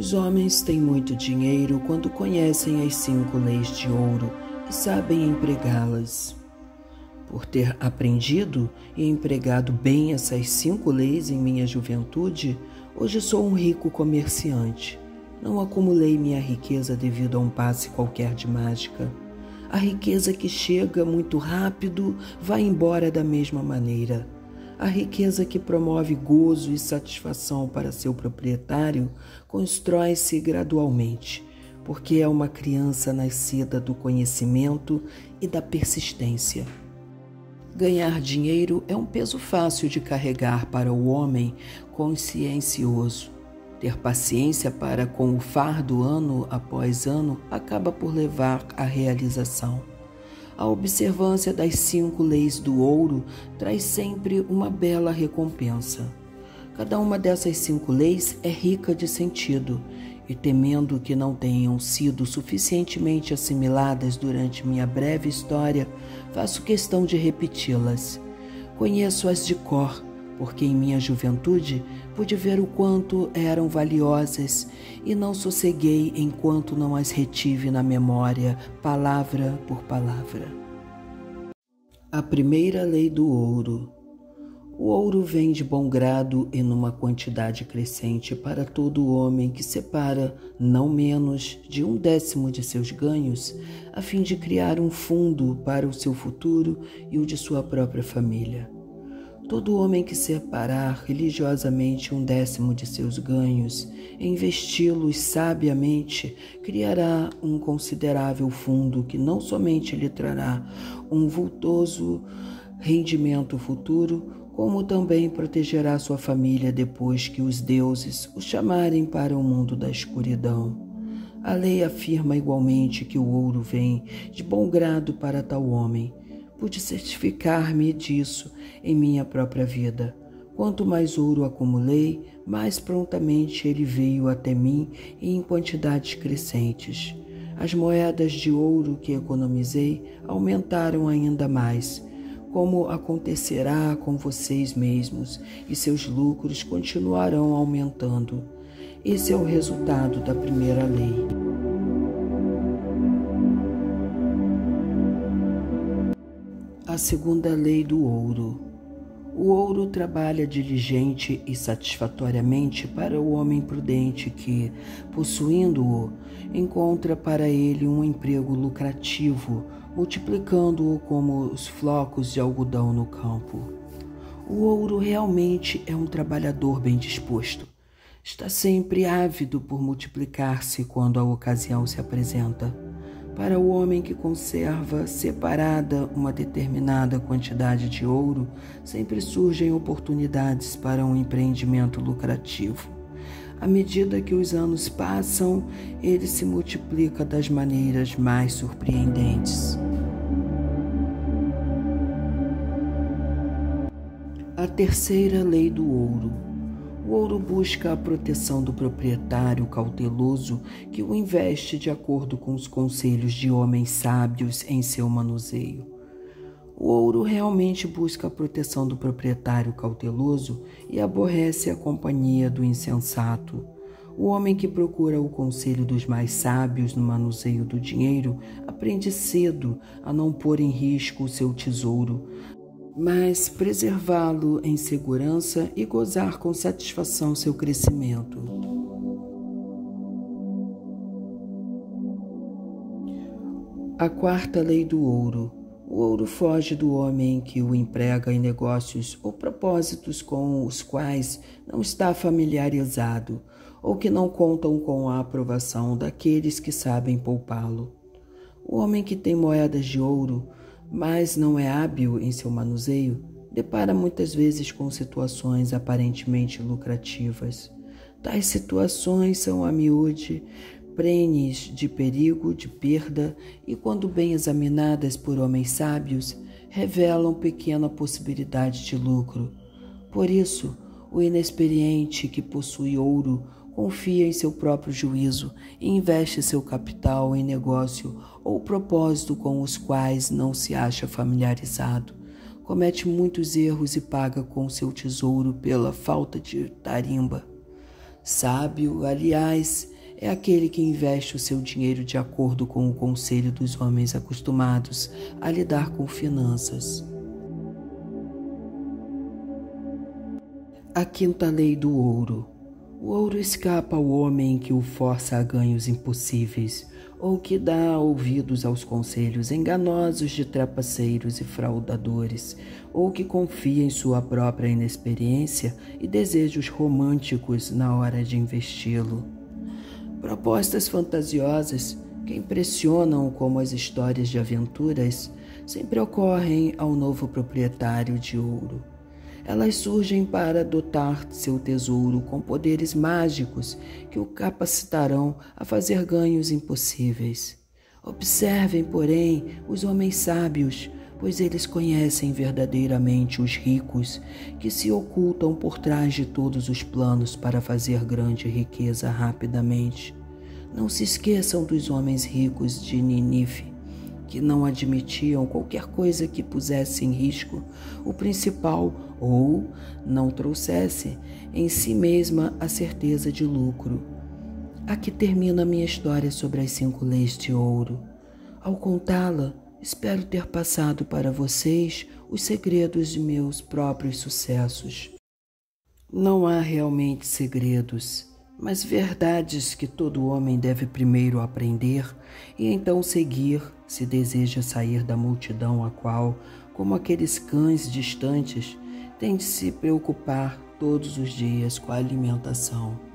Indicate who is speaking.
Speaker 1: Os homens têm muito dinheiro quando conhecem as cinco leis de ouro e sabem empregá-las. Por ter aprendido e empregado bem essas cinco leis em minha juventude, hoje sou um rico comerciante. Não acumulei minha riqueza devido a um passe qualquer de mágica. A riqueza que chega muito rápido vai embora da mesma maneira. A riqueza que promove gozo e satisfação para seu proprietário constrói-se gradualmente, porque é uma criança nascida do conhecimento e da persistência. Ganhar dinheiro é um peso fácil de carregar para o homem consciencioso. Ter paciência para com o fardo ano após ano acaba por levar à realização. A observância das cinco leis do ouro traz sempre uma bela recompensa. Cada uma dessas cinco leis é rica de sentido, e temendo que não tenham sido suficientemente assimiladas durante minha breve história, faço questão de repeti-las. Conheço-as de cor, porque em minha juventude pude ver o quanto eram valiosas e não sosseguei enquanto não as retive na memória, palavra por palavra. A primeira lei do ouro. O ouro vem de bom grado e numa quantidade crescente para todo homem que separa não menos de um décimo de seus ganhos, a fim de criar um fundo para o seu futuro e o de sua própria família. Todo homem que separar religiosamente um décimo de seus ganhos e investi-los sabiamente criará um considerável fundo que não somente lhe trará um vultoso rendimento futuro, como também protegerá sua família depois que os deuses o chamarem para o mundo da escuridão. A lei afirma igualmente que o ouro vem de bom grado para tal homem Pude certificar-me disso em minha própria vida. Quanto mais ouro acumulei, mais prontamente ele veio até mim em quantidades crescentes. As moedas de ouro que economizei aumentaram ainda mais, como acontecerá com vocês mesmos, e seus lucros continuarão aumentando. Esse é o resultado da primeira lei. Segunda lei do ouro. O ouro trabalha diligente e satisfatoriamente para o homem prudente que, possuindo-o, encontra para ele um emprego lucrativo, multiplicando-o como os flocos de algodão no campo. O ouro realmente é um trabalhador bem disposto. Está sempre ávido por multiplicar-se quando a ocasião se apresenta. Para o homem que conserva separada uma determinada quantidade de ouro, sempre surgem oportunidades para um empreendimento lucrativo. À medida que os anos passam, ele se multiplica das maneiras mais surpreendentes. A terceira lei do ouro. O ouro busca a proteção do proprietário cauteloso que o investe de acordo com os conselhos de homens sábios em seu manuseio. O ouro realmente busca a proteção do proprietário cauteloso e aborrece a companhia do insensato. O homem que procura o conselho dos mais sábios no manuseio do dinheiro aprende cedo a não pôr em risco o seu tesouro, mas preservá-lo em segurança e gozar com satisfação seu crescimento. A quarta lei do ouro. O ouro foge do homem que o emprega em negócios ou propósitos com os quais não está familiarizado ou que não contam com a aprovação daqueles que sabem poupá-lo. O homem que tem moedas de ouro mas não é hábil em seu manuseio, depara muitas vezes com situações aparentemente lucrativas. Tais situações são a miúde prenes de perigo, de perda e, quando bem examinadas por homens sábios, revelam pequena possibilidade de lucro. Por isso, o inexperiente que possui ouro confia em seu próprio juízo e investe seu capital em negócio ou propósito com os quais não se acha familiarizado. Comete muitos erros e paga com seu tesouro pela falta de tarimba. Sábio, aliás, é aquele que investe o seu dinheiro de acordo com o conselho dos homens acostumados a lidar com finanças. A quinta lei do ouro. O ouro escapa ao homem que o força a ganhos impossíveis, ou que dá ouvidos aos conselhos enganosos de trapaceiros e fraudadores, ou que confia em sua própria inexperiência e desejos românticos na hora de investi-lo. Propostas fantasiosas que impressionam como as histórias de aventuras sempre ocorrem ao novo proprietário de ouro. Elas surgem para dotar seu tesouro com poderes mágicos que o capacitarão a fazer ganhos impossíveis. Observem, porém, os homens sábios, pois eles conhecem verdadeiramente os ricos que se ocultam por trás de todos os planos para fazer grande riqueza rapidamente. Não se esqueçam dos homens ricos de Ninive que não admitiam qualquer coisa que pusesse em risco o principal ou não trouxesse em si mesma a certeza de lucro. Aqui termina minha história sobre as cinco leis de ouro. Ao contá-la, espero ter passado para vocês os segredos de meus próprios sucessos. Não há realmente segredos mas verdades que todo homem deve primeiro aprender e então seguir se deseja sair da multidão a qual, como aqueles cães distantes, tem de se preocupar todos os dias com a alimentação.